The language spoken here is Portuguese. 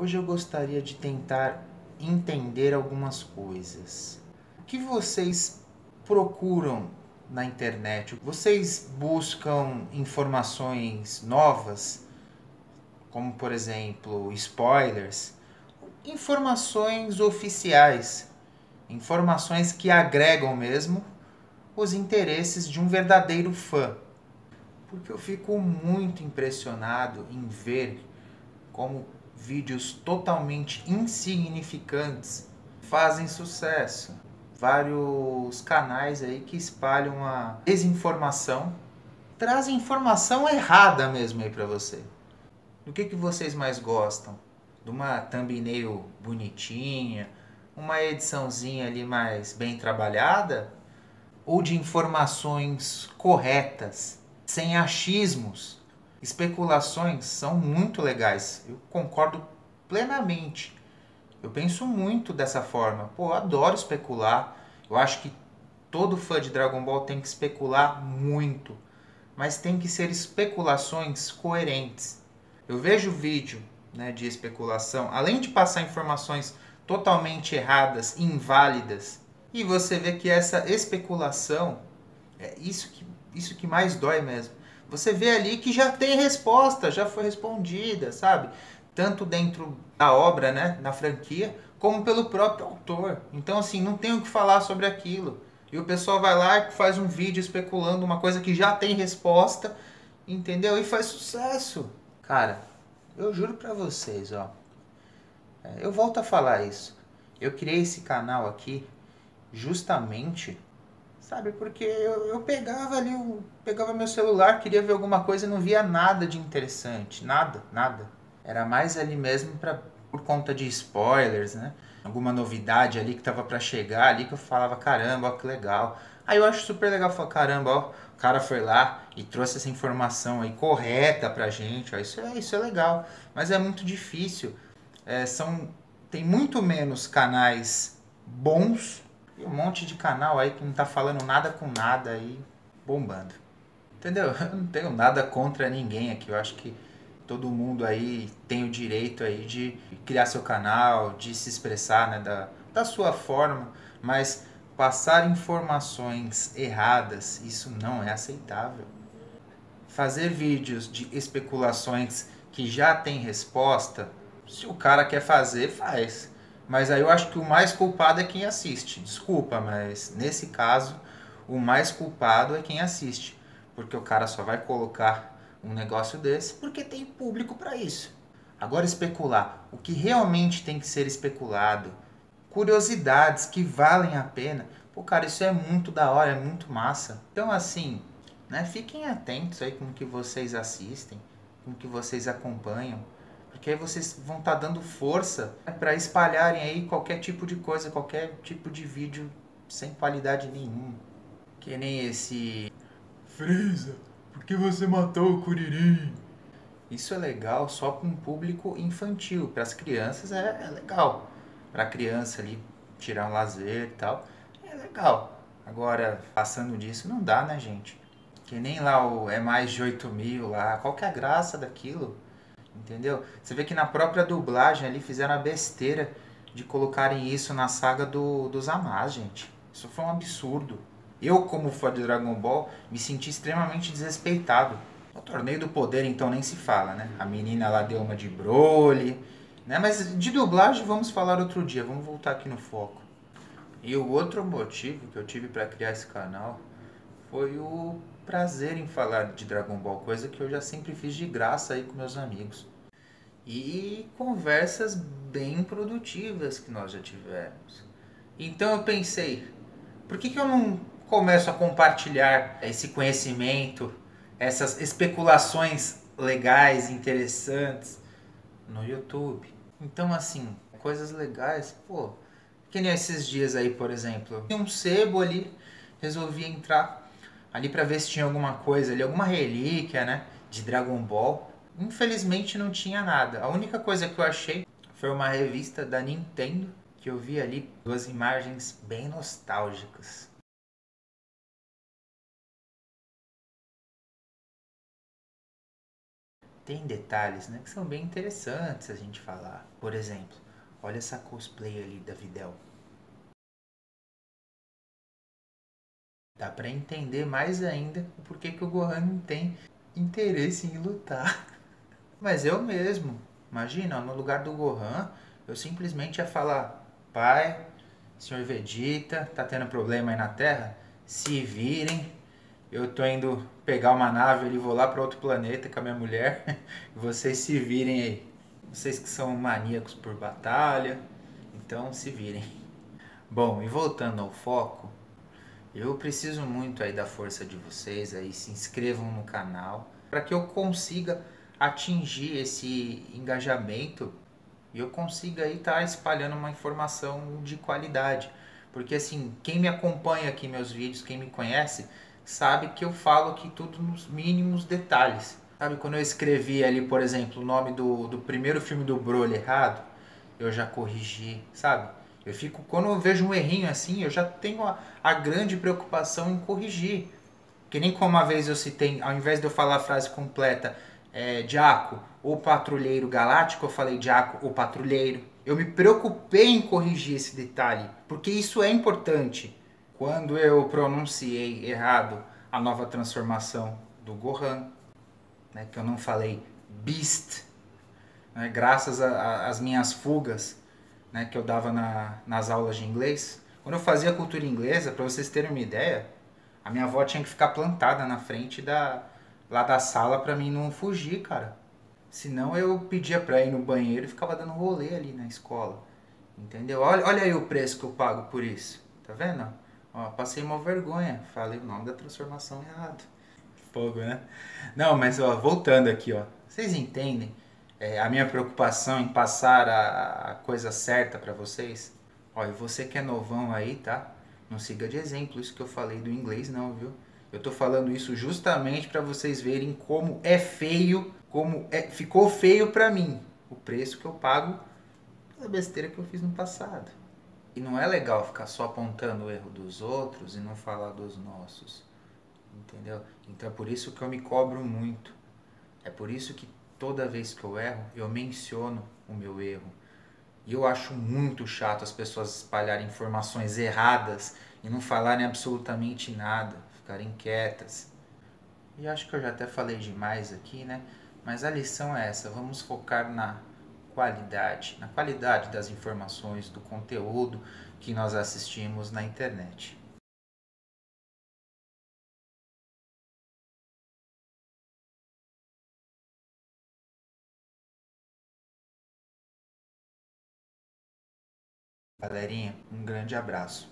Hoje eu gostaria de tentar entender algumas coisas. O que vocês procuram na internet? Vocês buscam informações novas, como por exemplo spoilers, informações oficiais, informações que agregam mesmo os interesses de um verdadeiro fã. Porque eu fico muito impressionado em ver como vídeos totalmente insignificantes fazem sucesso. Vários canais aí que espalham a desinformação, trazem informação errada mesmo aí para você. Do que, que vocês mais gostam? De uma thumbnail bonitinha, uma ediçãozinha ali mais bem trabalhada? Ou de informações corretas, sem achismos? Especulações são muito legais. Eu concordo plenamente. Eu penso muito dessa forma. Pô, eu adoro especular. Eu acho que todo fã de Dragon Ball tem que especular muito. Mas tem que ser especulações coerentes. Eu vejo vídeo né, de especulação, além de passar informações totalmente erradas, inválidas, e você vê que essa especulação é isso que, isso que mais dói mesmo você vê ali que já tem resposta, já foi respondida, sabe? Tanto dentro da obra, né, na franquia, como pelo próprio autor. Então, assim, não tem o que falar sobre aquilo. E o pessoal vai lá e faz um vídeo especulando uma coisa que já tem resposta, entendeu? E faz sucesso. Cara, eu juro pra vocês, ó. É, eu volto a falar isso. Eu criei esse canal aqui justamente Sabe, porque eu, eu pegava ali, eu pegava meu celular, queria ver alguma coisa e não via nada de interessante. Nada, nada. Era mais ali mesmo pra, por conta de spoilers, né? Alguma novidade ali que tava para chegar ali que eu falava, caramba, ó, que legal. Aí eu acho super legal falar, caramba, ó, o cara foi lá e trouxe essa informação aí correta pra gente, ó, isso, é, isso é legal. Mas é muito difícil. É, são, tem muito menos canais bons e um monte de canal aí que não tá falando nada com nada aí, bombando. Entendeu? Eu não tenho nada contra ninguém aqui. Eu acho que todo mundo aí tem o direito aí de criar seu canal, de se expressar né, da, da sua forma, mas passar informações erradas, isso não é aceitável. Fazer vídeos de especulações que já tem resposta, se o cara quer fazer, faz. Mas aí eu acho que o mais culpado é quem assiste. Desculpa, mas nesse caso, o mais culpado é quem assiste. Porque o cara só vai colocar um negócio desse porque tem público para isso. Agora, especular. O que realmente tem que ser especulado. Curiosidades que valem a pena. Pô, cara, isso é muito da hora, é muito massa. Então, assim, né, fiquem atentos aí com o que vocês assistem, com o que vocês acompanham. Porque aí vocês vão estar tá dando força para espalharem aí qualquer tipo de coisa, qualquer tipo de vídeo sem qualidade nenhuma. Que nem esse. Freeza, por que você matou o Kuririn? Isso é legal só para um público infantil. Para as crianças é, é legal. Para a criança ali tirar um lazer e tal, é legal. Agora, passando disso, não dá, né, gente? Que nem lá o é mais de 8 mil lá. Qual que é a graça daquilo? Entendeu? Você vê que na própria dublagem ali fizeram a besteira de colocarem isso na saga do, dos Amás, gente. Isso foi um absurdo. Eu, como fã de Dragon Ball, me senti extremamente desrespeitado. O Torneio do Poder, então, nem se fala, né? A menina lá deu uma de Broly, né? Mas de dublagem vamos falar outro dia, vamos voltar aqui no foco. E o outro motivo que eu tive para criar esse canal foi o prazer em falar de Dragon Ball, coisa que eu já sempre fiz de graça aí com meus amigos. E conversas bem produtivas que nós já tivemos. Então eu pensei, por que, que eu não começo a compartilhar esse conhecimento, essas especulações legais, interessantes no YouTube? Então, assim, coisas legais, pô, que nem esses dias aí, por exemplo, um sebo ali, resolvi entrar ali para ver se tinha alguma coisa ali, alguma relíquia, né, de Dragon Ball. Infelizmente não tinha nada. A única coisa que eu achei foi uma revista da Nintendo que eu vi ali duas imagens bem nostálgicas. tem detalhes né, que são bem interessantes a gente falar. Por exemplo, olha essa cosplay ali da Videl. Dá para entender mais ainda o porquê que o Gohan não tem interesse em lutar. Mas eu mesmo, imagina, no lugar do Gohan, eu simplesmente ia falar: Pai, Senhor Vegeta, tá tendo problema aí na Terra? Se virem, eu tô indo pegar uma nave ali, vou lá para outro planeta com a minha mulher, e vocês se virem aí. Vocês que são maníacos por batalha, então se virem. Bom, e voltando ao foco, eu preciso muito aí da força de vocês aí, se inscrevam no canal para que eu consiga atingir esse engajamento e eu consiga aí estar tá espalhando uma informação de qualidade. Porque assim, quem me acompanha aqui meus vídeos, quem me conhece, sabe que eu falo aqui tudo nos mínimos detalhes. Sabe, quando eu escrevi ali, por exemplo, o nome do, do primeiro filme do Broly errado, eu já corrigi, sabe? Eu fico, quando eu vejo um errinho assim, eu já tenho a, a grande preocupação em corrigir. Que nem como uma vez eu citei, ao invés de eu falar a frase completa, é, Diaco, o patrulheiro galáctico, eu falei Diaco, o patrulheiro. Eu me preocupei em corrigir esse detalhe, porque isso é importante. Quando eu pronunciei errado a nova transformação do Gohan, né, que eu não falei Beast, né, graças às minhas fugas né, que eu dava na, nas aulas de inglês. Quando eu fazia cultura inglesa, para vocês terem uma ideia, a minha avó tinha que ficar plantada na frente da, lá da sala para mim não fugir, cara. Senão eu pedia pra ir no banheiro e ficava dando rolê ali na escola. Entendeu? Olha, olha aí o preço que eu pago por isso. Tá vendo? Ó, passei uma vergonha. Falei o nome da transformação errado. Fogo, né? Não, mas ó, voltando aqui, ó. Vocês entendem é, a minha preocupação em passar a, a coisa certa para vocês? E você que é novão aí, tá? Não siga de exemplo isso que eu falei do inglês, não, viu? Eu tô falando isso justamente para vocês verem como é feio, como é, ficou feio para mim o preço que eu pago pela besteira que eu fiz no passado. E não é legal ficar só apontando o erro dos outros e não falar dos nossos. Entendeu? Então é por isso que eu me cobro muito. É por isso que toda vez que eu erro, eu menciono o meu erro. E eu acho muito chato as pessoas espalharem informações erradas e não falarem absolutamente nada, ficarem quietas. E acho que eu já até falei demais aqui, né? Mas a lição é essa: vamos focar na qualidade, na qualidade das informações, do conteúdo que nós assistimos na internet. Galerinha, um grande abraço.